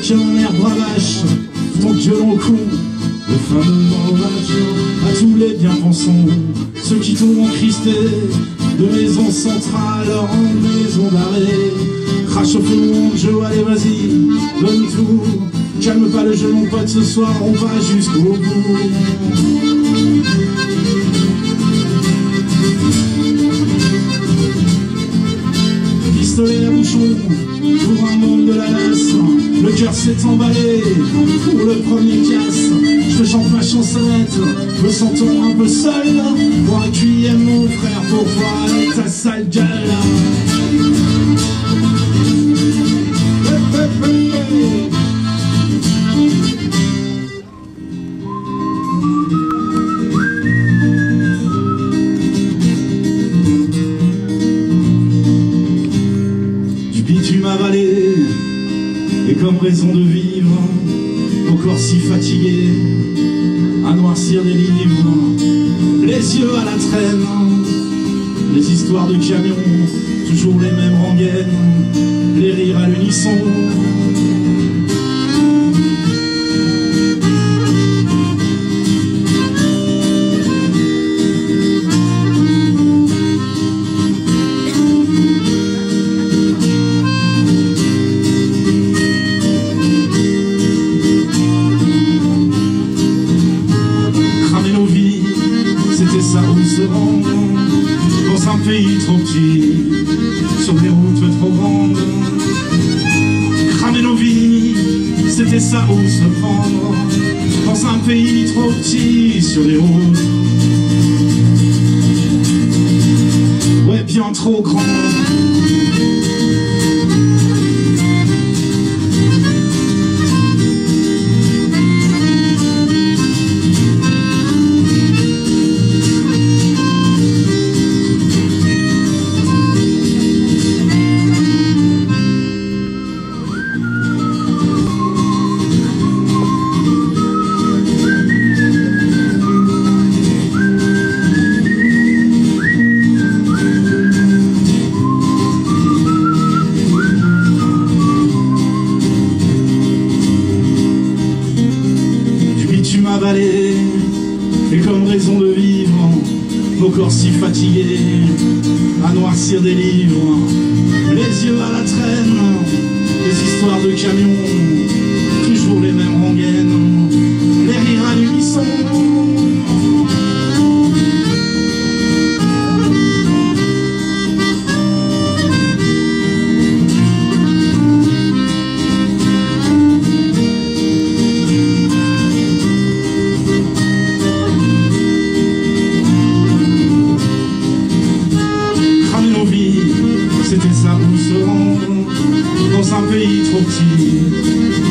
avec un air bravache, ton violon con. Le fameux voiture à tous les bien-pensants, ceux qui tombent encristés de maison centrale en maison d'arrêt. Crache au fond, Joe, allez vas-y, donne tout. Calme pas le jeu, mon pote, ce soir on va jusqu'au bout. Pistolet à bouchon un monde de la lasse. Le cœur s'est emballé pour le premier casse. Je te chante ma chansonnette, me sentant un peu seul. Pour accueillir mon frère pour voir ta sale gueule? De vivre, corps si fatigué, à noircir des livres, les yeux à la traîne, les histoires de camions, toujours les mêmes rengaines, les rires à l'unisson. C'était ça où se rendre Dans un pays trop petit, sur des routes trop grandes. Cramer nos vies, c'était ça où se prendre. Dans un pays trop petit, sur des routes. Ouais, bien trop grand de vivre. Nos corps si fatigués À noircir des livres. Les yeux à la traîne. Les histoires de camions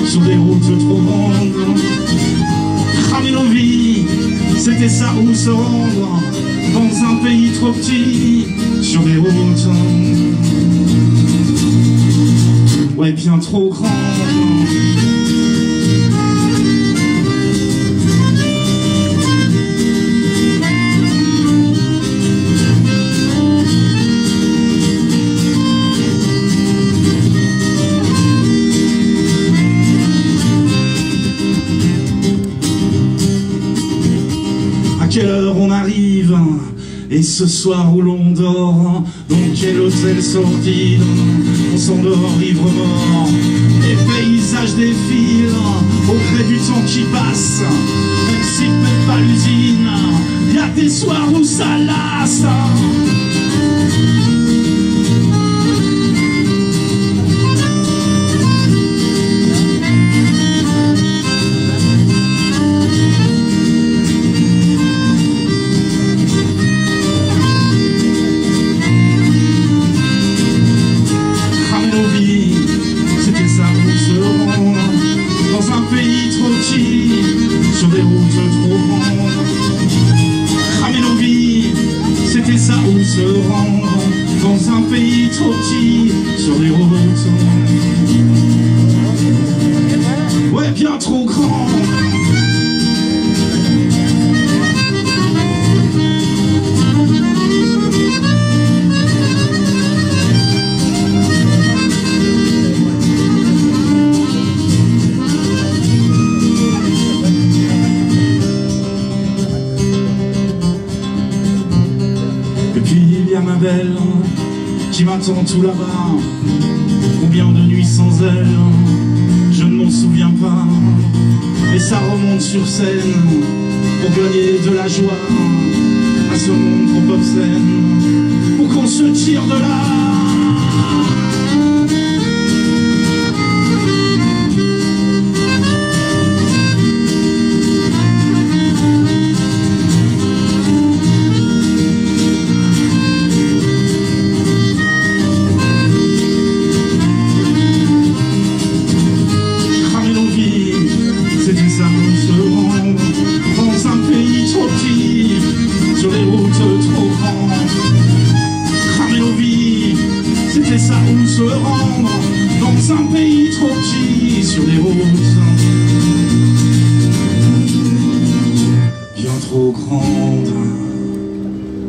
sur des routes trop grandes. Cramer vies, c'était ça où se rendre Dans un pays trop petit, sur des routes. Ouais, bien trop grandes Et ce soir où l'on dort Dans quel hôtel sordide On s'endort ivre mort Les paysages défilent Au gré du temps qui passe. Même si même pas l'usine Y a des soirs où ça lasse c'était ça où se rendre Dans un pays trop petit, sur des routes Et puis il y a ma belle qui m'attend tout là-bas. Combien de nuits sans elle, je ne m'en souviens pas. Et ça remonte sur scène pour gagner de la joie à ce monde trop obscène. Pour qu'on se tire de là.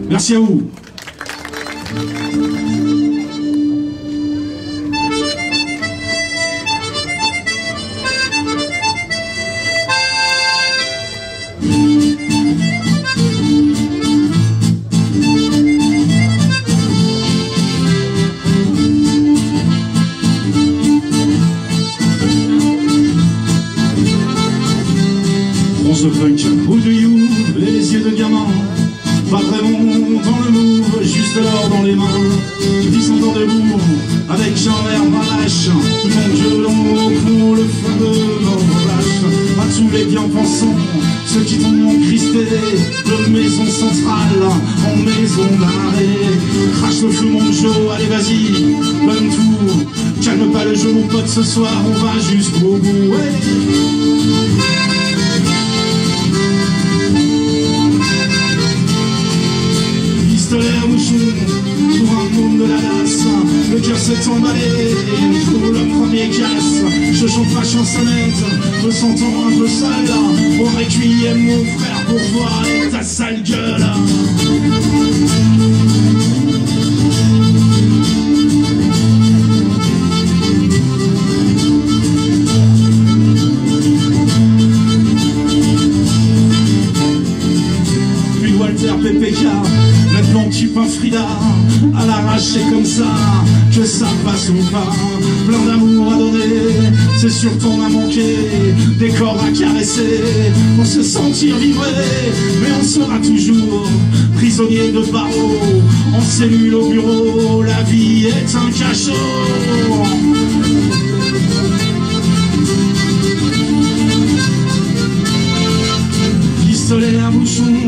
Merci à vous. Pas vraiment dans le move, juste l'or dans les mains. Qui encore debout, avec Jean l'air lâche. Mon violon fond, le fameux flash. À tous les bien-pensants, ceux qui tombent crispés de maison centrale en maison d'arrêt. Crache le feu, mon Joe, allez vas-y, donne tout. Calme pas le jeu, mon pote, ce soir on va jusqu'au bout. Pour un monde de la lasse. Le cœur s'est emballé pour le premier casse. Je chante ma chansonnette, me sentant un peu seul. Au requiem, mon frère, pour voir ta sale gueule. Walter PPK pas Frida à l'arrache c'est comme ça que ça passe ou pas. Plein d'amour à donner c'est sûr qu'on a manqué. Des corps à caresser pour se sentir vibrer mais on sera toujours prisonnier de barreaux. En cellule au bureau la vie est un cachot. Soleil à bouchon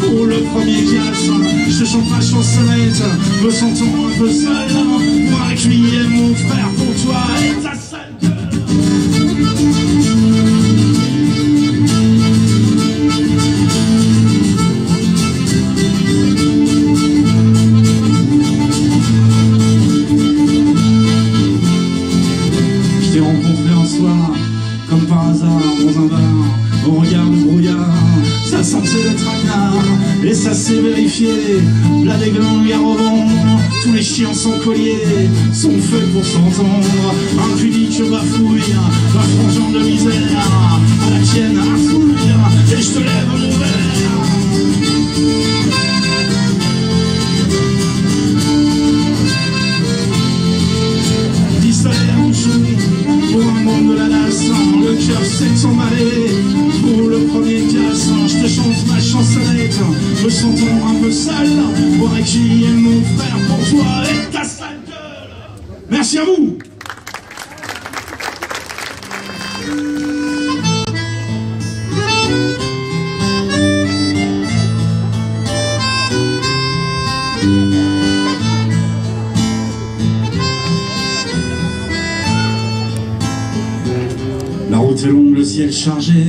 pour le premier casse. Je chante ma chansonnette, me sentant un peu seul. Moi qui est mon frère pour toi et ta sale La déglingue à revendre, tous les chiens sans collier sont faits pour s'entendre. Un pudique bafouille, ma frangeant de misère, à la tienne à fouille, et je te lève mon verre. pour un monde de la nation, le cœur s'est emballé chansonnette, me sentant un peu sale, voir qui est mon frère pour toi et ta sale gueule. Merci à vous. La route est longue, le ciel chargé.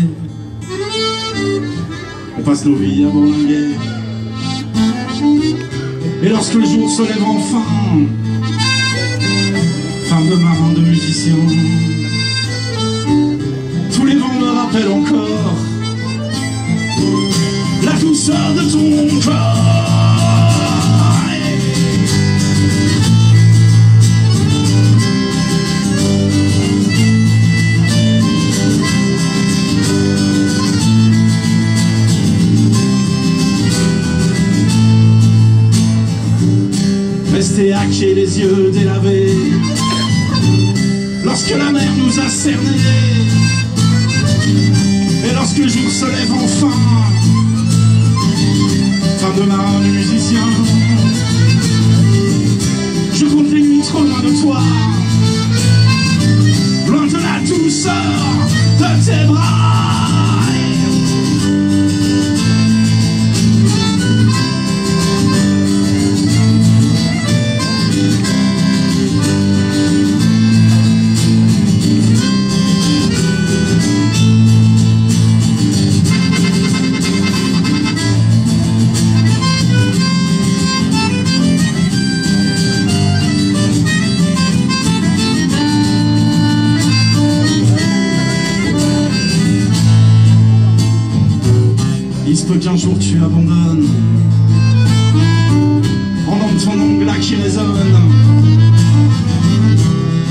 On passe nos vies à bourlinguer. Et lorsque le jour se lève enfin, femme de marin, de musicien, tous les vents me rappellent encore la douceur de ton corps. Braqué, les yeux délavés. Lorsque la mer nous a cernés, et lorsque le jour se lève enfin, fin de du musicien, je compte les trop loin de toi, loin de la douceur Il se peut qu'un jour tu abandonnes. Pendant ton ongle là qui résonne.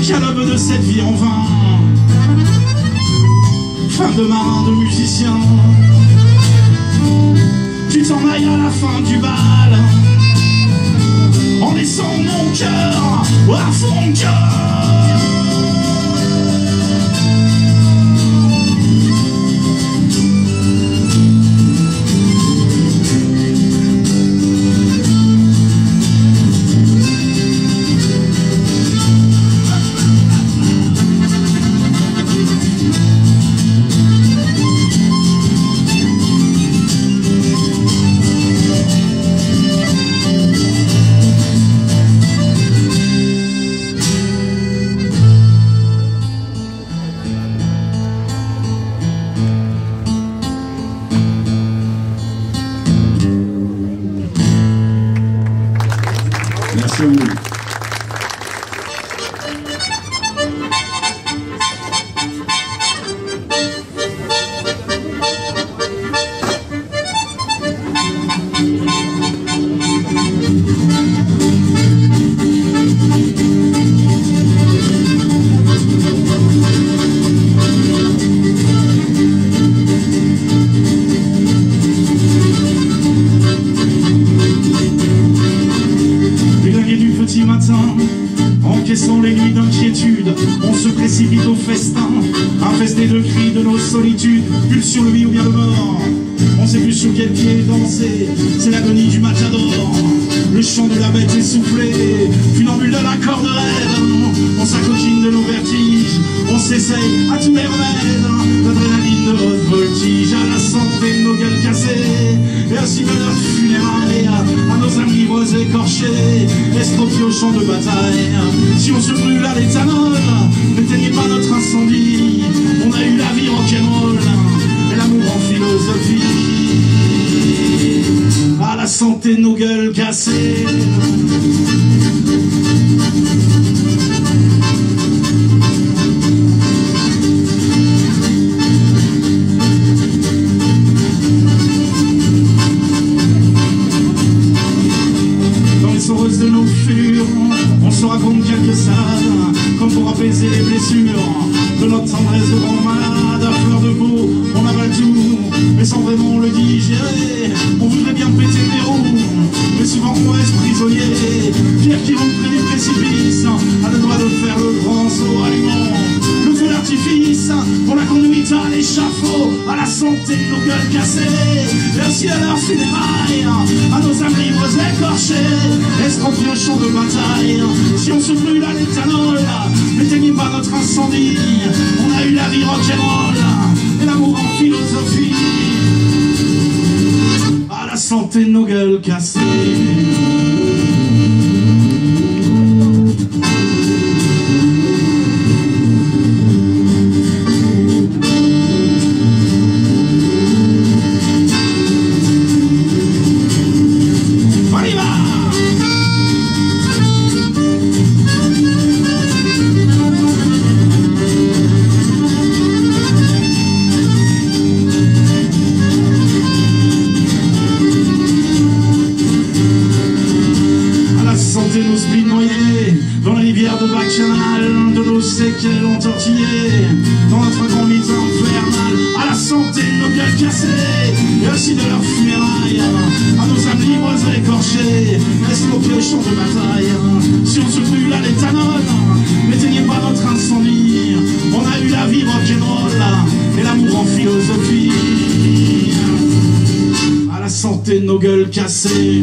Calobe de cette vie en vain. Fin de main de musicien. Tu t'en ailles à la fin du bal. En laissant mon cœur à fond cœur Merci à précipite au festin, infesté de cris de nos solitudes, pulsion le vie ou bien le mort. On sait plus sur quel pied danser, c'est l'agonie du matador, le chant de la bête essoufflée, funambule de la corde raide, on s'acoquine de nos vertiges, on s'essaye à tous les remèdes, estropiés au champ de bataille. Si on se brûle à l'éthanol, n'éteignez pas notre incendie. On a eu la vie rock'n'roll et l'amour en philosophie. À la santé nos gueules cassées. L'échafaud, à la santé de nos gueules cassées, aussi à leur funérailles, à nos amis vos écorchés, estropiés au champ de bataille? Si on se brûle à l'éthanol, n'éteignez pas notre incendie. On a eu la vie rock'n'roll et l'amour en philosophie. À la santé de nos gueules cassées. De nos gueules cassées Et aussi de leurs funérailles À nos âmes libres et écorchées reste nos pieds au champ de bataille. Si on se brûle à l'éthanol, n'éteignez pas notre incendie. On a eu la vie rock'n'roll et l'amour en philosophie. À la santé de nos gueules cassées.